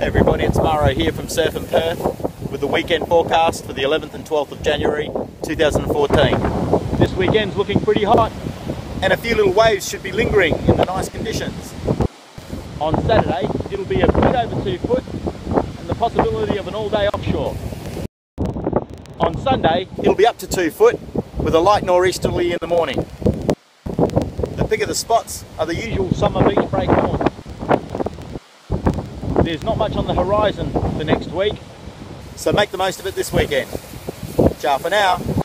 Hey everybody, it's Maro here from Surfin' Perth with the weekend forecast for the 11th and 12th of January 2014. This weekend's looking pretty hot and a few little waves should be lingering in the nice conditions. On Saturday, it'll be a bit over two foot and the possibility of an all-day offshore. On Sunday, it'll be up to two foot with a light nor'easterly in the morning. The bigger the spots are the usual summer beach break horns. There's not much on the horizon for next week, so make the most of it this weekend. Ciao for now.